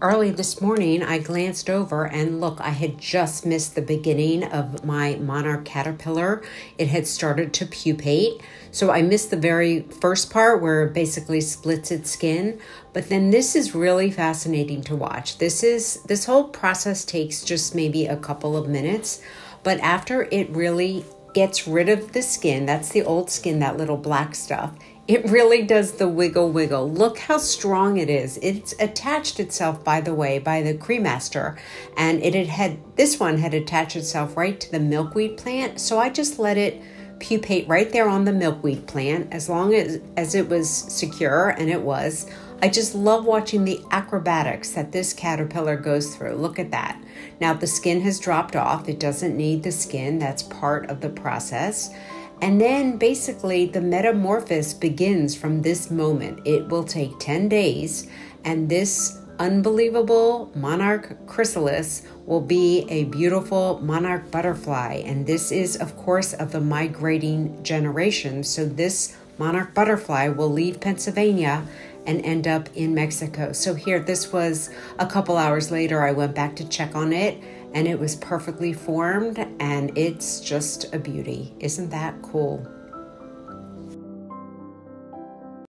early this morning, I glanced over and look, I had just missed the beginning of my monarch caterpillar. It had started to pupate. So I missed the very first part where it basically splits its skin. But then this is really fascinating to watch. This is this whole process takes just maybe a couple of minutes, but after it really gets rid of the skin, that's the old skin, that little black stuff. It really does the wiggle wiggle. Look how strong it is. It's attached itself, by the way, by the cremaster, and it had, had this one had attached itself right to the milkweed plant. So I just let it pupate right there on the milkweed plant as long as, as it was secure, and it was. I just love watching the acrobatics that this caterpillar goes through. Look at that. Now the skin has dropped off. It doesn't need the skin. That's part of the process. And then basically the metamorphosis begins from this moment. It will take 10 days and this unbelievable monarch chrysalis will be a beautiful monarch butterfly. And this is, of course, of the migrating generation. So this monarch butterfly will leave Pennsylvania and end up in Mexico. So here, this was a couple hours later, I went back to check on it and it was perfectly formed and it's just a beauty. Isn't that cool?